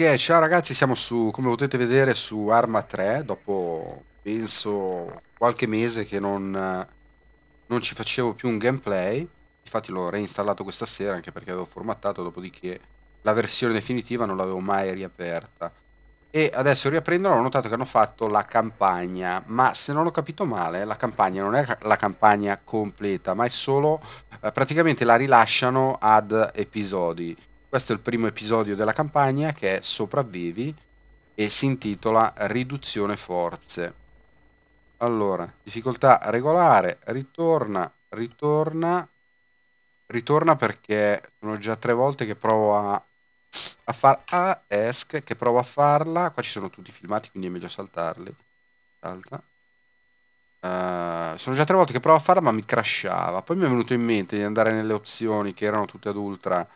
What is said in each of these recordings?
Ok, ciao ragazzi, siamo su, come potete vedere, su Arma 3, dopo penso qualche mese che non, non ci facevo più un gameplay, infatti l'ho reinstallato questa sera anche perché avevo formattato, dopodiché la versione definitiva non l'avevo mai riaperta. E adesso riaprendolo ho notato che hanno fatto la campagna, ma se non ho capito male, la campagna non è la campagna completa, ma è solo, eh, praticamente la rilasciano ad episodi. Questo è il primo episodio della campagna che è Sopravvivi e si intitola Riduzione Forze. Allora, difficoltà regolare, ritorna, ritorna, ritorna perché sono già tre volte che provo a, a far a ESC, che provo a farla. Qua ci sono tutti filmati, quindi è meglio saltarli. Salta. Uh, sono già tre volte che provo a farla, ma mi crashava. Poi mi è venuto in mente di andare nelle opzioni che erano tutte ad ultra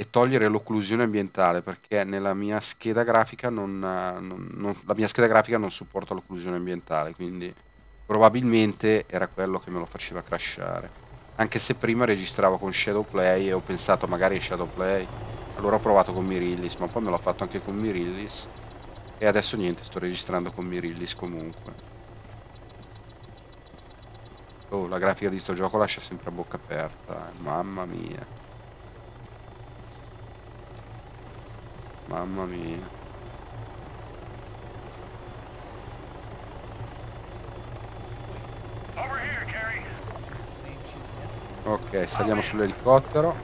e togliere l'occlusione ambientale perché nella mia scheda grafica non, non, non, la mia scheda grafica non supporta l'occlusione ambientale quindi probabilmente era quello che me lo faceva crashare. Anche se prima registravo con Shadowplay e ho pensato magari Shadowplay allora ho provato con Mirillis ma poi me l'ho fatto anche con Mirillis e adesso niente sto registrando con Mirillis comunque. Oh la grafica di sto gioco lascia sempre a bocca aperta mamma mia Mamma mia. Ok, saliamo sull'elicottero.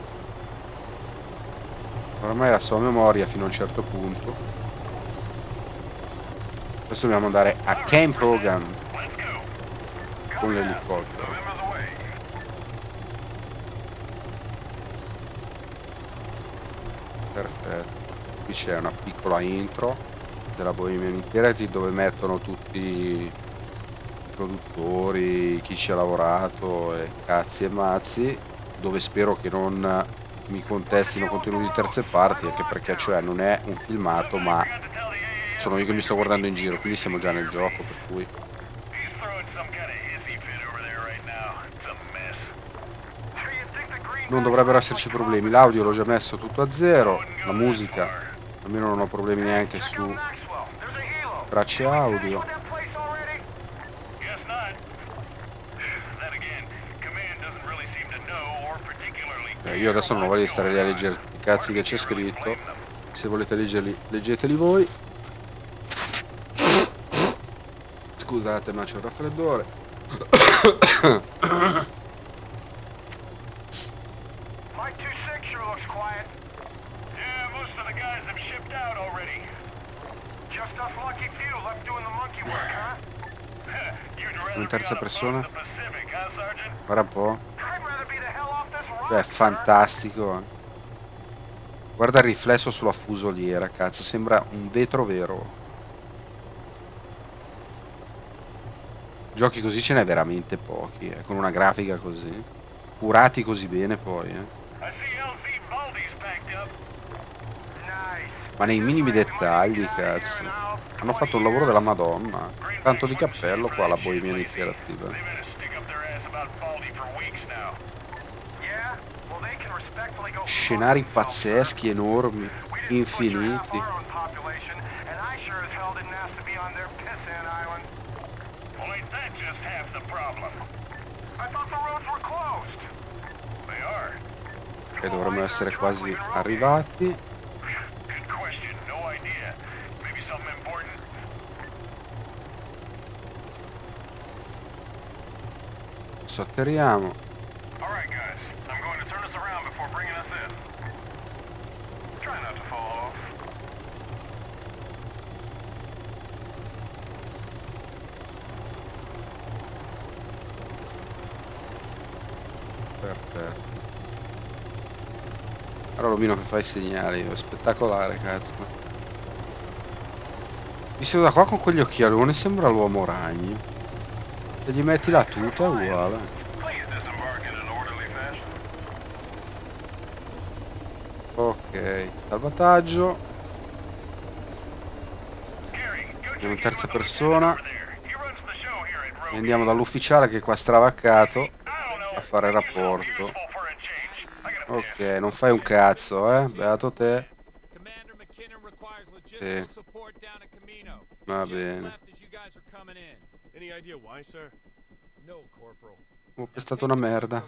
Ormai la sua memoria fino a un certo punto. Adesso dobbiamo andare a Camp Rogan con l'elicottero. Perfetto qui c'è una piccola intro della Bohemian Interactive dove mettono tutti i produttori, chi ci ha lavorato e cazzi e mazzi dove spero che non mi contestino contenuti di terze parti anche perché cioè non è un filmato ma sono io che mi sto guardando in giro quindi siamo già nel gioco per cui non dovrebbero esserci problemi. L'audio l'ho già messo tutto a zero la musica almeno non ho problemi neanche su tracce audio. Eh, io adesso non di stare lì a leggere i cazzi che c'è scritto. Se volete leggerli leggeteli voi. Scusate ma c'è un raffreddore in terza persona? guarda un po' è fantastico. Guarda il riflesso sulla fusoliera cazzo sembra un vetro vero. Giochi così ce n'è veramente pochi eh, con una grafica così. Curati così bene poi eh. Ma nei minimi dettagli cazzo. Hanno fatto un lavoro della madonna. Tanto di cappello qua la Bohemian Interactive scenari pazzeschi enormi infiniti. E dovremmo essere quasi arrivati Sotterriamo. Perfetto. Allora l'omino che fa i segnali, è spettacolare cazzo. Visto da qua con quegli occhialoni sembra l'uomo ragno. Se gli metti la tuta è uguale. Ok, salvataggio. Andiamo in terza persona. E andiamo dall'ufficiale che è qua stravaccato a fare rapporto. Ok, non fai un cazzo, eh? Beato te. Sì. Va bene. Any idea why, sir? Ho pestato una merda.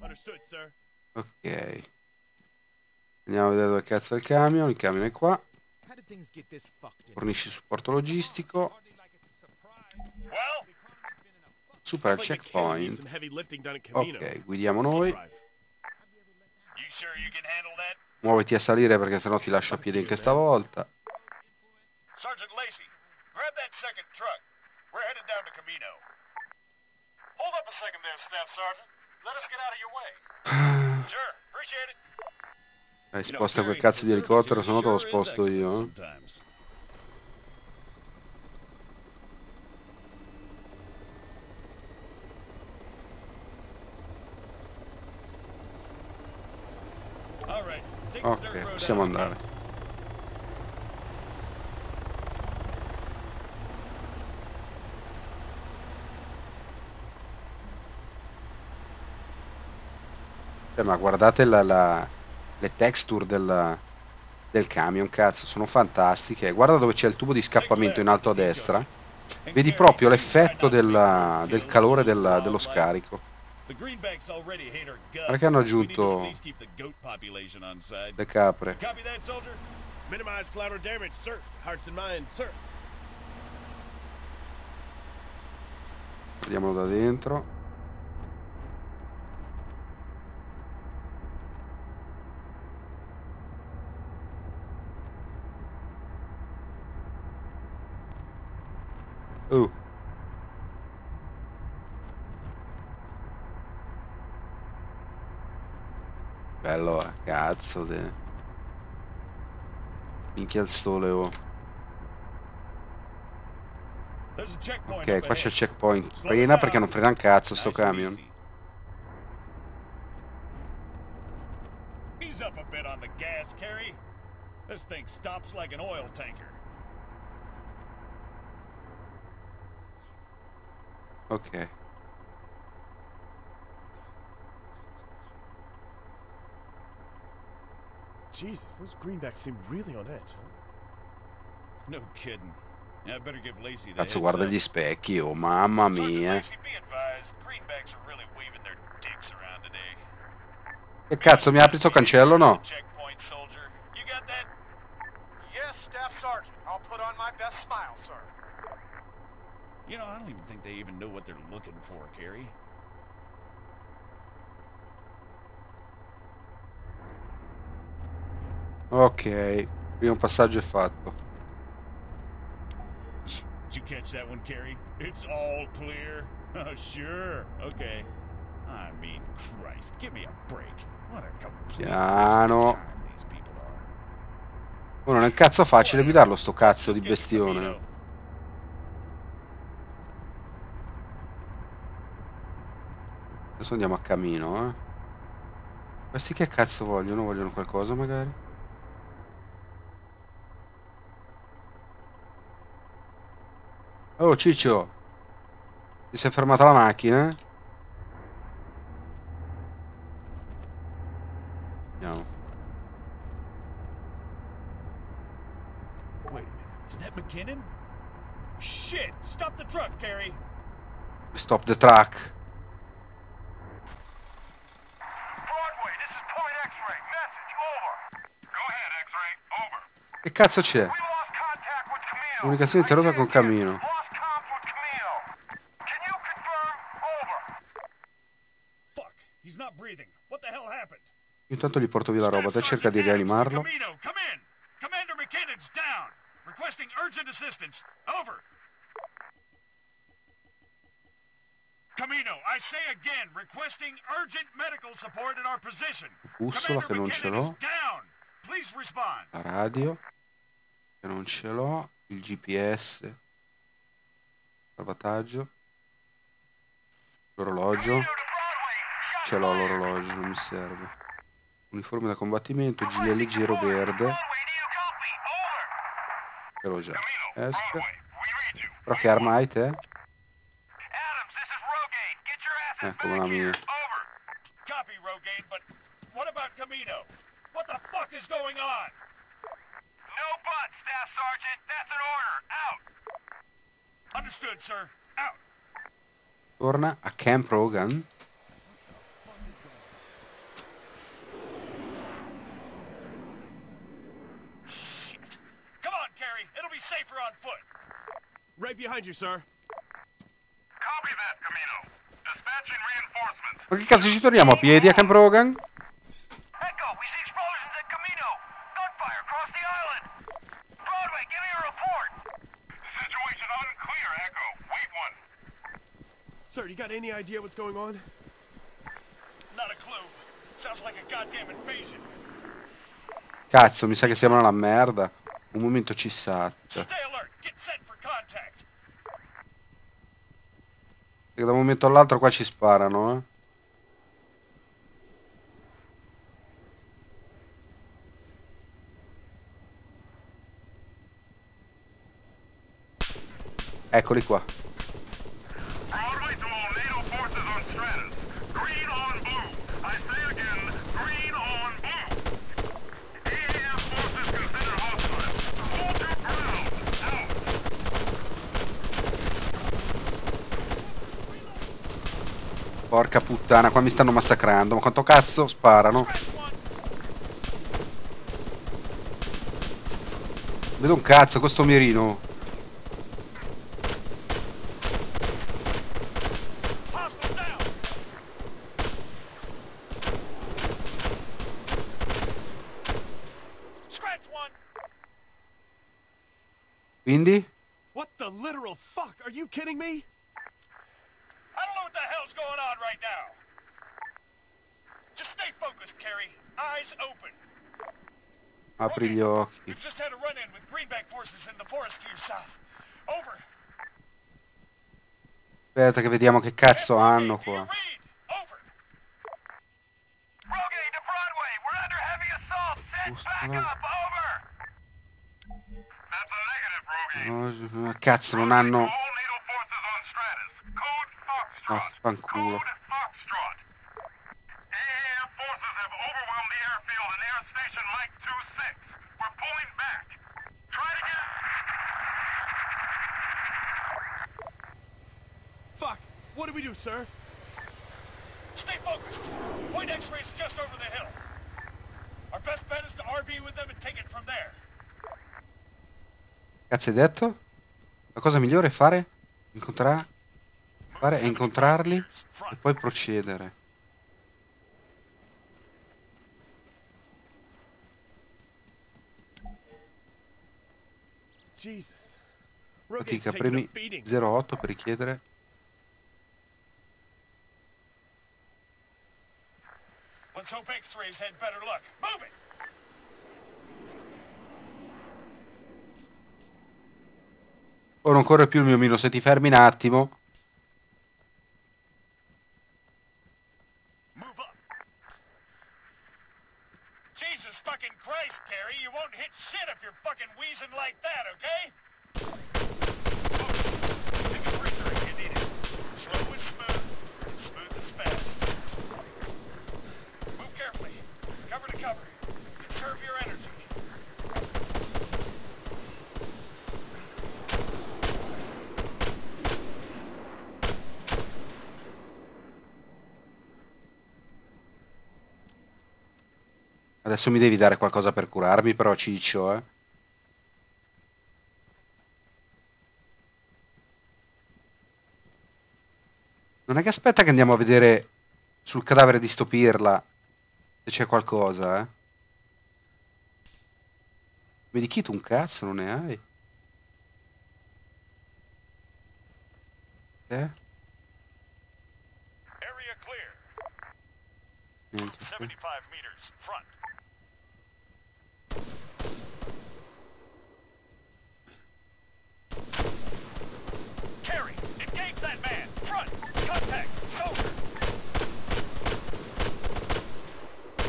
Understood, sir. Ok. Andiamo a vedere dove cazzo è il camion. Il camion è qua. Fornisci supporto logistico. Well, Supera il checkpoint. Ok, guidiamo noi. Muoviti a salire perché sennò ti lascio a piedi anche stavolta. Sergeant Lacey, grab that second truck. We're headed down to Camino. Hold up a second there, Staff Sergeant. Let us get out of your way. Sure, appreciate it. Dai, sposta quel cazzo di elicottero, se no te lo sposto io. eh. Ok, possiamo andare. Eh, ma guardate la- la- le texture del, del camion, cazzo, sono fantastiche. Guarda dove c'è il tubo di scappamento in alto a destra. Vedi proprio l'effetto della- del calore del- dello scarico. Perché hanno aggiunto Le capre. Copy that, soldier. Minimize collateral damage, sir. Hearts and minds, sir. Guardiamolo da dentro. Uh. Bello, eh, cazzo de... Minchia il sole, oh. Ok, qua c'è il checkpoint. Frena perché non frena un cazzo sto camion. Ease up a bit on the gas, Carrie. This thing stops like an oil tanker. Ok. Jesus, those greenbacks seem really on edge. Huh? No kidding. I better give Lacey the Cazzo, guarda gli specchi, oh mamma mia. Che cazzo, mi apri sto cancello o no? Yes, Staff Sergeant. I'll put on my best smile, sir. You know, I don't even think they even know what they're looking for, Carrie. Ok, primo passaggio è fatto. Did you catch that one, Carrie? It's all clear. Oh, sure. Okay. I mean, Christ, give me a break. What a complete Piano. Oh, non è un cazzo facile guidarlo sto cazzo di bestione. Adesso andiamo a camino, eh. Questi che cazzo vogliono? Vogliono qualcosa magari? Oh Ciccio! Ti sei fermata la macchina? Andiamo. Wait a minute. Is that McKinnon? Shit! Stop the truck, Carrie! Stop the truck. Broadway, this is Point X-ray. Message, over. Go ahead, X-ray. Over. Che cazzo c'è? Comunicazione interrotta con Camino. Intanto gli porto via la roba, te cerca di rianimarlo. Camino, I say again, requesting urgent medical support at our position. Bussola che non ce l'ho. La radio. Che non ce l'ho. Il GPS. Salvataggio. L'orologio. Ce l'ho l'orologio, non mi serve. Uniforme da combattimento, gilet leggero verde. Ce l'ho già. Esca. Però che arma hai te? Back la mia. Copy, Rogaine, but what about Camino? What the fuck is going on? Staff Sergeant. That's an order. Out. Understood, sir. Out. Torna a Camp Rogan. Shit. Come on, Carrie. It'll be safer on foot. Right behind you, sir. Copy that, Camino. Dispatching reinforcements. Ma che cazzo ci torniamo a piedi a Camp Rogan? Echo, we see explosions at Camino. Gunfire across the island. Broadway, give me a report. Situation unclear, Echo. Wait one. Sir, you got any idea what's going on? Not a clue. Sounds like a goddamn invasion. Cazzo, mi sa che siamo nella merda. Un momento cissat. Stay alert. Get set for contact. Perché da un momento all'altro qua ci sparano, eh. Eccoli qua. Broadway to all NATO forces on Stratus. Green on blue. I say again, green on blue. AAF forces considered hostile. Hold your ground. Out. Porca puttana, qua mi stanno massacrando. Ma quanto cazzo sparano? Vedo un cazzo, questo mirino. Quindi? What the literal fuck? Are you kidding me? I don't know what the hell's going on right now. Just stay focused, Carrie. Eyes open. Apri gli occhi. We've just had a run-in with Greenback forces in the forest to your south. Over. Aspetta che vediamo che cazzo hanno qua. read? Over. Rogaine to Fuck. What do we do, sir? Stay focused. Point X-ray's just over the hill. Our best bet is to RV with them and take it from there. Cazzo hai detto? La cosa migliore è fare... Incontrare... Fare è incontrarli e poi procedere. Fatica, premi beating. 08 per richiedere... Let's hope X-rays had better luck. Move it! Oh, non corre più il mio mino, se ti fermi un attimo... shit if you're fucking wheezing like that, okay? Adesso mi devi dare qualcosa per curarmi, però ciccio, eh. Non è che aspetta che andiamo a vedere sul cadavere di sto pirla se c'è qualcosa, eh. Vedi chi tu un cazzo non ne hai? Eh? Niente. 75 meters. Front. Carry! Engage that man! Front! Contact! Shoulder!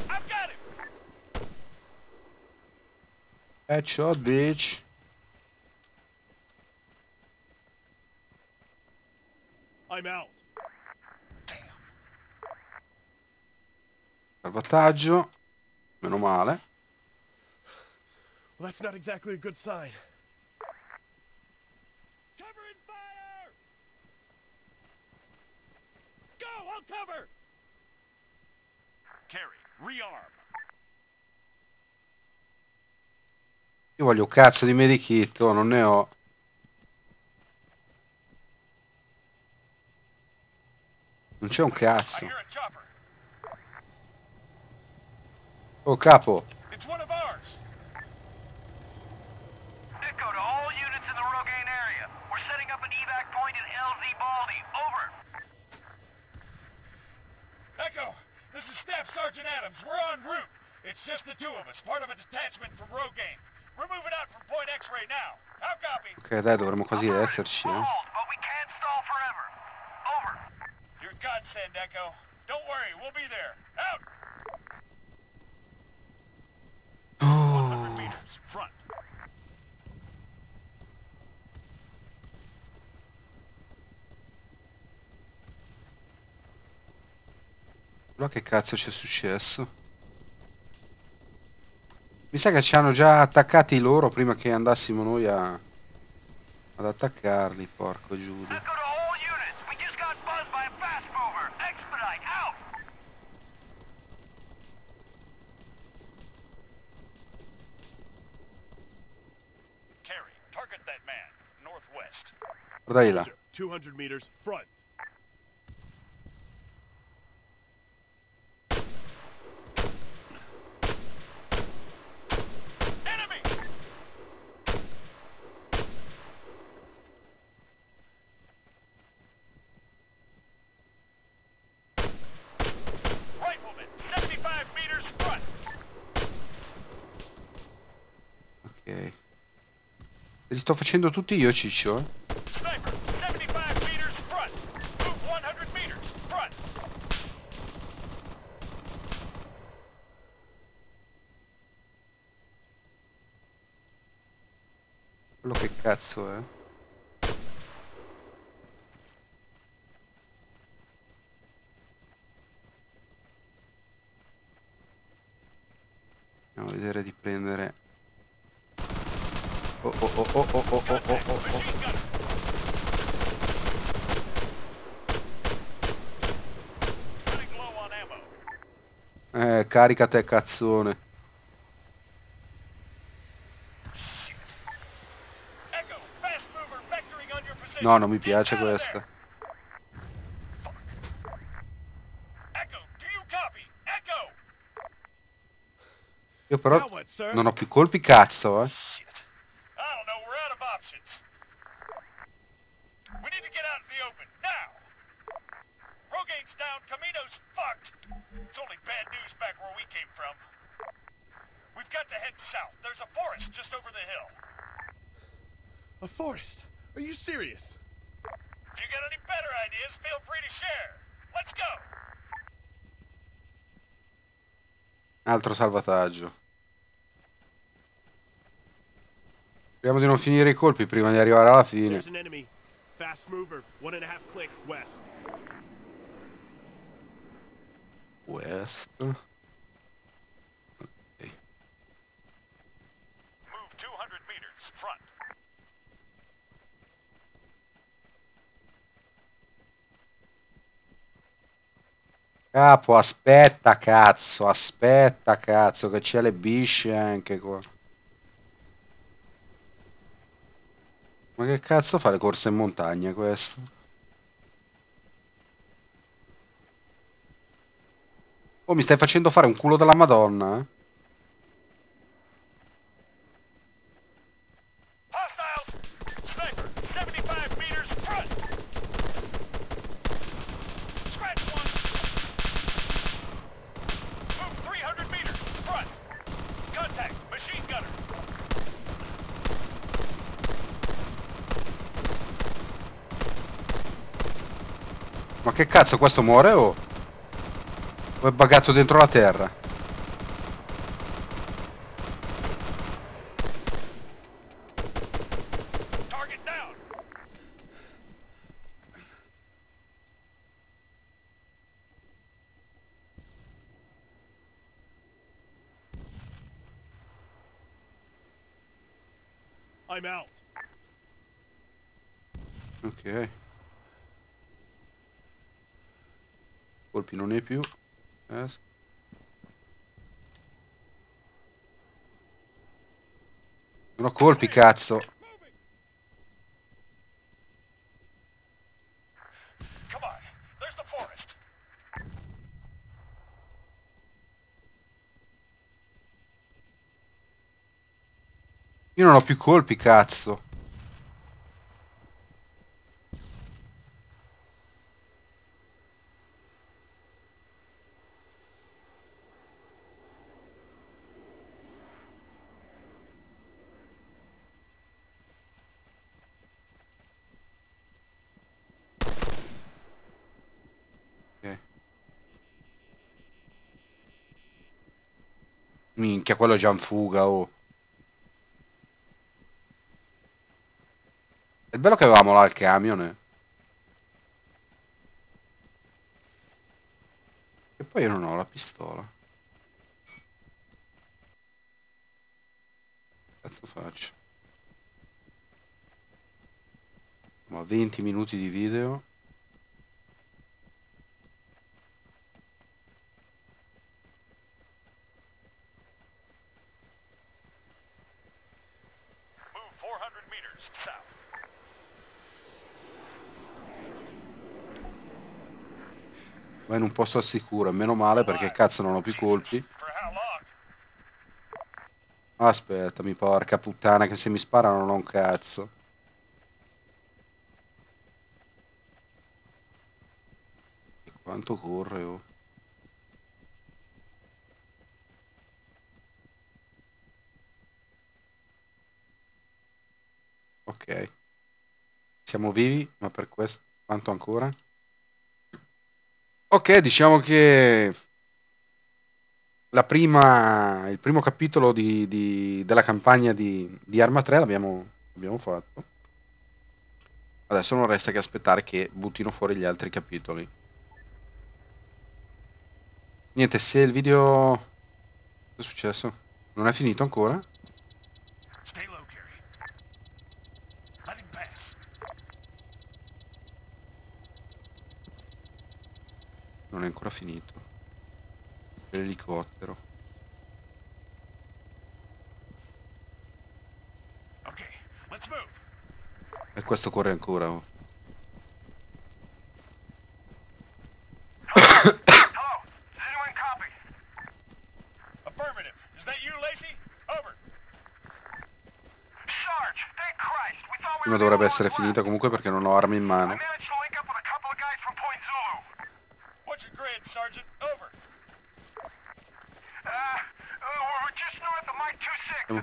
I've got him! Headshot, bitch. I'm out. Salvataggio. Meno male. Well, that's not exactly a good sign. Cover and fire! Go, I'll cover! Carry, rearm. Io voglio un cazzo di medikit, oh, non ne ho. Non c'è un I cazzo. Oh capo, It's one of ours. Echo to all units in the Rogaine area. We're setting up an evac point in LZ Baldy. Over. Echo, this is Staff Sergeant Adams. We're en route. It's just the two of us, part of a detachment from Rogaine. We're moving out from Point X-ray now. How copy? ok dai dovremmo quasi esserci. We'll Eh. hold, but we can't stall forever. Over. Your godsend, Echo. Don't worry, we'll be there. Out! Però che cazzo c'è successo? Mi sa che ci hanno già attaccati loro prima che andassimo noi a... ad attaccarli, porco Giuda. Echo to all units. We just got buzzed by a fast mover. Expedite. Out. Carry, target that man, northwest. Guarda di là. Soldier, 200 meters, front. Enemy! Rifleman, 75 meters front. Ok. Li sto facendo tutti io, Ciccio. eh. Sniper, 75 meters front. Move 100 meters front. Quello che cazzo è. Andiamo a vedere di prendere... Oh oh oh oh oh oh oh oh Contact, oh oh. machine gunner. Running low on ammo. Eh, carica te cazzone. No, non mi piace questa. there. Echo, do you copy? Echo! Io però non ho più colpi cazzo, eh. Head south. There's a forest just over the hill. A forest. Are you serious? If you got any better ideas, feel free to share. Let's go! Altro salvataggio. Speriamo di non finire i colpi prima di arrivare alla fine. There's an enemy. Fast mover, one and a half clicks west. West. Ok. Move 200 meters, front. Capo, aspetta cazzo, aspetta cazzo, che c'è le bisce anche qua. Ma che cazzo fa le corse in montagna questo? Oh, mi stai facendo fare un culo della Madonna, eh? Hostiles! Sniper, 75 meters, front! Scratch one! Move 300 meters, front! Contact, machine gunner! Ma che cazzo, questo muore o... o è buggato dentro la terra? I'm out. Ok. Colpi non ne più. Es- Non ho colpi, cazzo. Io non ho più colpi, cazzo. Ok. Minchia, quello già in fuga, oh. È bello che avevamo là il camion. eh. E poi io non ho la pistola. Cazzo faccio? Ma 20 minuti di video. Move 400 meters south. Vai in un posto al sicuro, e meno male perché cazzo non ho più colpi. Aspettami, porca puttana, che se mi sparano non ho un cazzo. E quanto corre, oh. Ok. Siamo vivi, ma per questo... Quanto ancora? Ok, diciamo che prima, il primo capitolo di- di- della campagna di, di Arma 3 l'abbiamo abbiamo fatto. Adesso non resta che aspettare che buttino fuori gli altri capitoli. Niente, se il video... Cosa è successo? Non è finito ancora? Stay low, Gary. Let him pass. Non è ancora finito. L'elicottero. Okay. E questo corre ancora. oh. Prima dovrebbe essere finita comunque perché non ho armi in mano. managed to link up with a couple of guys from Point Zulu. What's your grade, Sergeant? Over. Uh, uh, we're just north of Mike 26. Siamo qui da almeno un'ora ormai, 043, passo. 043. We've been here for, shit, at least an hour now. Over. Understood.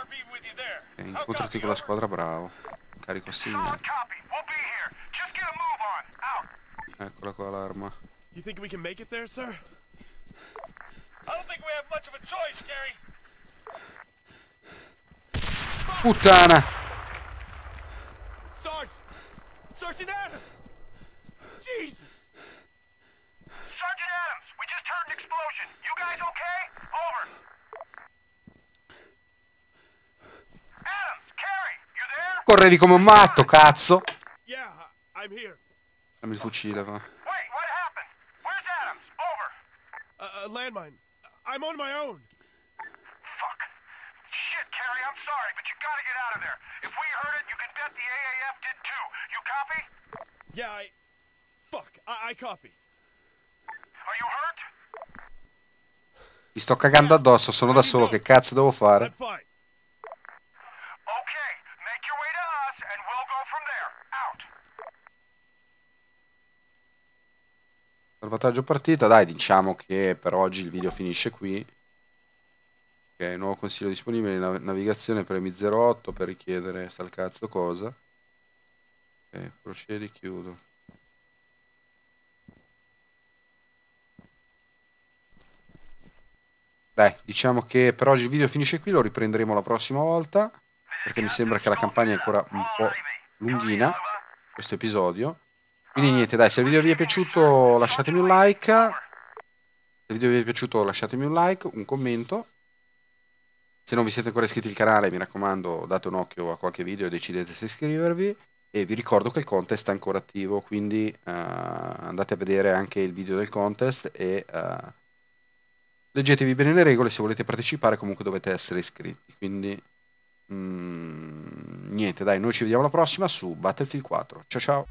RV with you there. Ok, How incontrati con la squadra, bravo. Carico. Out. Eccola qua l'arma. You think we can make it there, sir? I don't think we have much of a choice, Gary. Puttana! Jesus! Sergeant Adams, we just heard an explosion. You guys okay? Over. Adams, Carrie, you there? Correvi come un matto, cazzo! Yeah, I- I'm here. Dammi il fucile, va. Wait, what happened? Where's Adams? Over. Uh, a landmine. I'm on my own. Fuck. Shit, Carrie, I'm sorry, but you gotta get out of there. If we heard it, you can bet the AAF did too. You copy? Yeah, I. I, I copy. Are you hurt? Mi sto cagando addosso, sono da solo, che cazzo devo fare? fine. Okay, make your way to us, and we'll go from there. Out. Salvataggio partita, dai, diciamo che per oggi il video finisce qui. Ok, nuovo consiglio disponibile nav- navigazione, premi 08 per richiedere sta il cazzo cosa. Ok, procedi, chiudo. Dai, diciamo che per oggi il video finisce qui, lo riprenderemo la prossima volta, perché mi sembra che la campagna è ancora un po' lunghina, questo episodio. Quindi niente, dai, se il video vi è piaciuto lasciatemi un like. Se il video vi è piaciuto lasciatemi un like, un commento. Se non vi siete ancora iscritti al canale, mi raccomando, date un occhio a qualche video e decidete se iscrivervi. E vi ricordo che il contest è ancora attivo, quindi eh, andate a vedere anche il video del contest e eh, leggetevi bene le regole. Se volete partecipare, comunque dovete essere iscritti. Quindi mm, niente, dai, noi ci vediamo alla prossima su Battlefield 4. Ciao ciao!